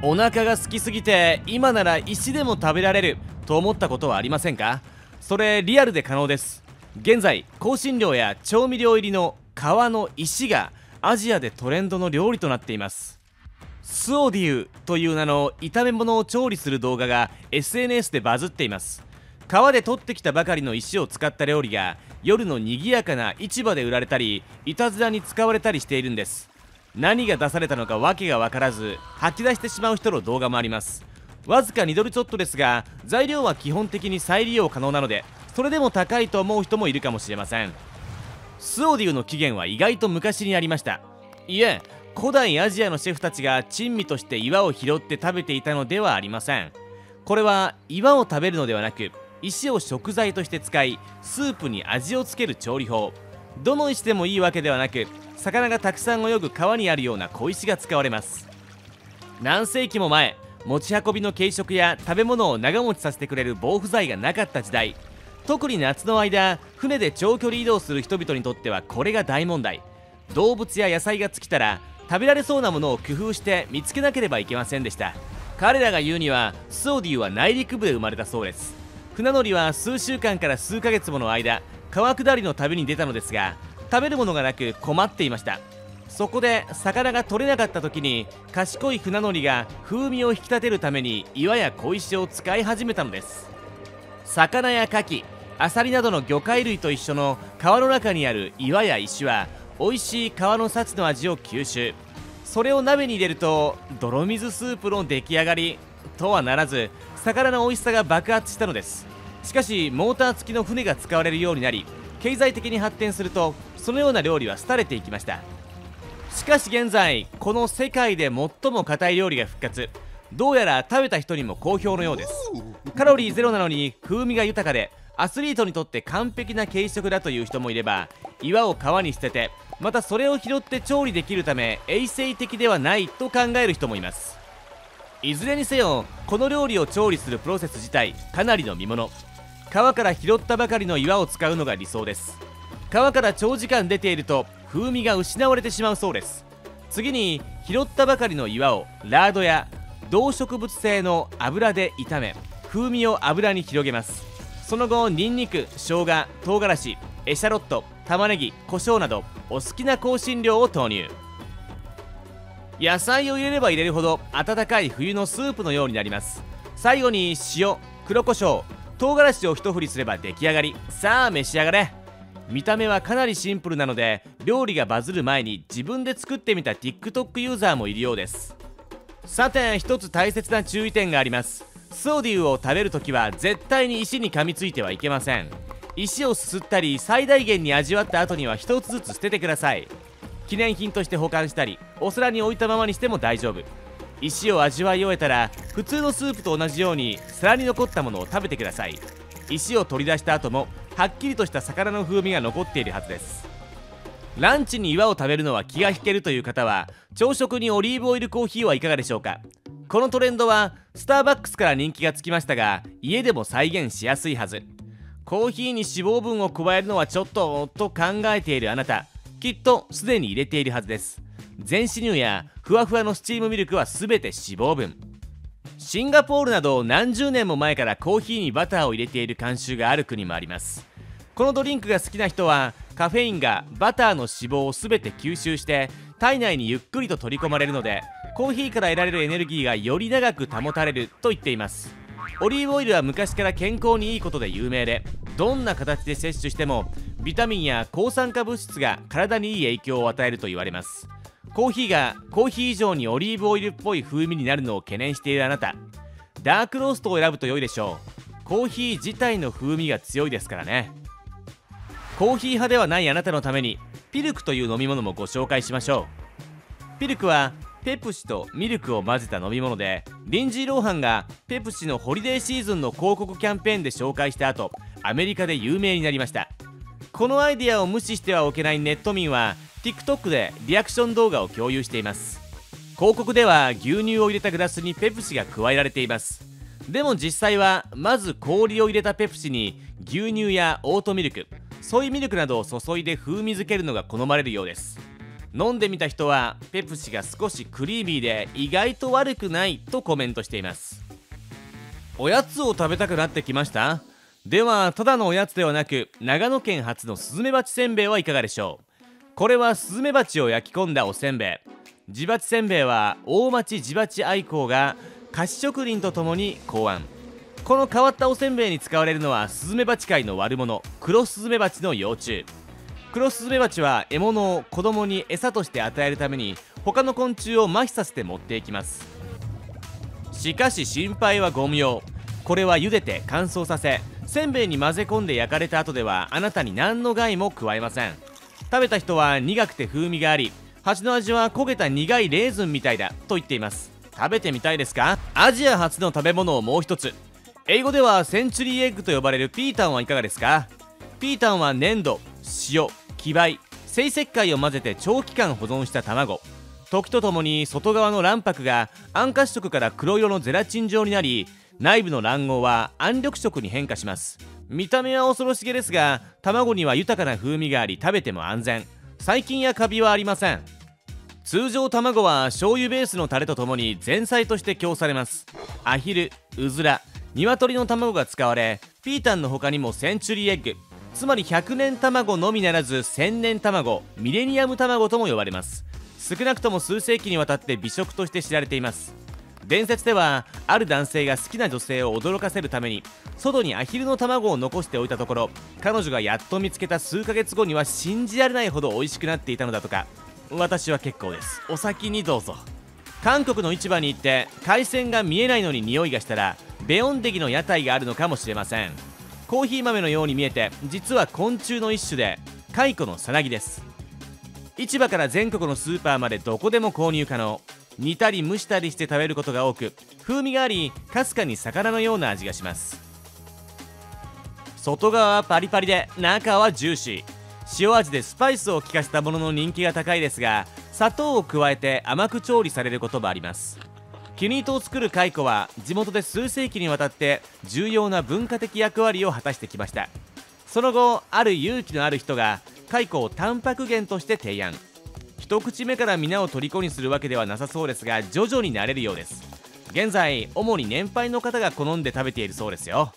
お腹が空きすぎて今なら石でも食べられると思ったことはありませんか？それリアルで可能です。現在香辛料や調味料入りの皮の石がアジアでトレンドの料理となっています。スオディウという名の炒め物を調理する動画が SNS でバズっています。川で取ってきたばかりの石を使った料理が夜の賑やかな市場で売られたりいたずらに使われたりしているんです。何が出されたのか訳が分からず吐き出してしまう人の動画もあります。わずか2ドルちょっとですが材料は基本的に再利用可能なのでそれでも高いと思う人もいるかもしれません。スオディウの起源は意外と昔にありました。いえ古代アジアのシェフたちが珍味として岩を拾って食べていたのではありません。これは岩を食べるのではなく石を食材として使いスープに味をつける調理法。どの石でもいいわけではなく魚がたくさん泳ぐ川にあるような小石が使われます。何世紀も前持ち運びの軽食や食べ物を長持ちさせてくれる防腐剤がなかった時代。特に夏の間船で長距離移動する人々にとってはこれが大問題。動物や野菜が尽きたら食べられそうなものを工夫して見つけなければいけませんでした。彼らが言うにはスオディは内陸部で生まれたそうです。船乗りは数週間から数ヶ月もの間川下りの旅に出たのですが食べるものがなく困っていました。そこで魚が取れなかった時に賢い船乗りが風味を引き立てるために岩や小石を使い始めたのです。魚や牡蠣アサリなどの魚介類と一緒の川の中にある岩や石は美味しい川の幸の味を吸収。それを鍋に入れると泥水スープの出来上がりとはならず魚の美味しさが爆発したのです。しかしモーター付きの船が使われるようになり経済的に発展するとそのような料理は廃れていきました。しかし現在この世界で最も硬い料理が復活。どうやら食べた人にも好評のようです。カロリーゼロなのに風味が豊かでアスリートにとって完璧な軽食だという人もいれば岩を川に捨ててまたそれを拾って調理できるため衛生的ではないと考える人もいます。いずれにせよこの料理を調理するプロセス自体かなりの見もの川から拾ったばかりの岩を使うのが理想です。川から長時間出ていると風味が失われてしまうそうです。次に拾ったばかりの岩をラードや動植物性の油で炒め風味を油に広げます。その後ニンニク生姜唐辛子エシャロット玉ねぎ胡椒などお好きな香辛料を投入。野菜を入れれば入れるほど温かい冬のスープのようになります。最後に塩黒胡椒唐辛子を一振りすれば出来上がり。さあ召し上がれ。見た目はかなりシンプルなので料理がバズる前に自分で作ってみた TikTok ユーザーもいるようです。さて一つ大切な注意点があります。スオディウを食べるときは絶対に石に噛みついてはいけません。石をすすったり最大限に味わった後には一つずつ捨ててください。記念品として保管したりお皿に置いたままにしても大丈夫。石を味わい終えたら普通のスープと同じように皿に残ったものを食べてください。石を取り出した後もはっきりとした魚の風味が残っているはずです。ランチに岩を食べるのは気が引けるという方は朝食にオリーブオイルコーヒーはいかがでしょうか。このトレンドはスターバックスから人気がつきましたが家でも再現しやすいはず。コーヒーに脂肪分を加えるのはちょっとと考えているあなた。きっとすでに入れているはずです。全脂乳やふわふわのスチームミルクは全て脂肪分。シンガポールなど何十年も前からコーヒーにバターを入れている慣習がある国もあります。このドリンクが好きな人はカフェインがバターの脂肪を全て吸収して体内にゆっくりと取り込まれるのでコーヒーから得られるエネルギーがより長く保たれると言っています。オリーブオイルは昔から健康にいいことで有名でどんな形で摂取してもビタミンや抗酸化物質が体にいい影響を与えると言われます。コーヒーがコーヒー以上にオリーブオイルっぽい風味になるのを懸念しているあなた。ダークローストを選ぶと良いでしょう。コーヒー自体の風味が強いですからね。コーヒー派ではないあなたのためにピルクという飲み物もご紹介しましょう。ピルクはペプシとミルクを混ぜた飲み物でリンジー・ローハンがペプシのホリデーシーズンの広告キャンペーンで紹介した後アメリカで有名になりました。このアイデアを無視してはおけないネット民は TikTok でリアクション動画を共有しています。広告では牛乳を入れたグラスにペプシが加えられています。でも実際はまず氷を入れたペプシに牛乳やオートミルクソイミルクなどを注いで風味づけるのが好まれるようです。飲んでみた人はペプシが少しクリーミーで意外と悪くないとコメントしています。おやつを食べたくなってきました？ではただのおやつではなく長野県初のスズメバチせんべいはいかがでしょう？これはスズメバチを焼き込んだおせんべい。地鉢せんべいは大町地鉢愛好が菓子職人とともに考案。この変わったおせんべいに使われるのはスズメバチ界の悪者黒スズメバチの幼虫。黒スズメバチは獲物を子供に餌として与えるために他の昆虫を麻痺させて持っていきます。しかし心配はご無用。これは茹でて乾燥させせんべいに混ぜ込んで焼かれた後ではあなたに何の害も加えません。食べた人は苦くて風味があり蜂の味は焦げた苦いレーズンみたいだと言っています。食べてみたいですか？アジア初の食べ物をもう一つ。英語ではセンチュリーエッグと呼ばれるピータンはいかがですか？ピータンは粘土塩気梅生石灰を混ぜて長期間保存した卵。時とともに外側の卵白が暗褐色から黒色のゼラチン状になり内部の卵黄は暗緑色に変化します。見た目は恐ろしげですが卵には豊かな風味があり食べても安全。細菌やカビはありません。通常卵は醤油ベースのタレとともに前菜として供されます。アヒルうずら鶏の卵が使われピータンの他にもセンチュリーエッグ。つまり100年卵のみならず1000年卵ミレニアム卵とも呼ばれます。少なくとも数世紀にわたって美食として知られています。伝説ではある男性が好きな女性を驚かせるために外にアヒルの卵を残しておいたところ彼女がやっと見つけた数ヶ月後には信じられないほど美味しくなっていたのだとか私は結構です。お先にどうぞ。韓国の市場に行って海鮮が見えないのに匂いがしたらベヨンデギの屋台があるのかもしれません。コーヒー豆のように見えて実は昆虫の一種で蚕のさなぎです。市場から全国のスーパーまでどこでも購入可能。煮たり蒸したりして食べることが多く風味がありかすかに魚のような味がします。外側はパリパリで中はジューシー。塩味でスパイスを効かせたものの人気が高いですが砂糖を加えて甘く調理されることもあります。キニートを作る蚕は地元で数世紀にわたって重要な文化的役割を果たしてきました。その後ある勇気のある人が蚕をタンパク源として提案。一口目から皆を虜にするわけではなさそうですが徐々に慣れるようです。現在主に年配の方が好んで食べているそうですよ。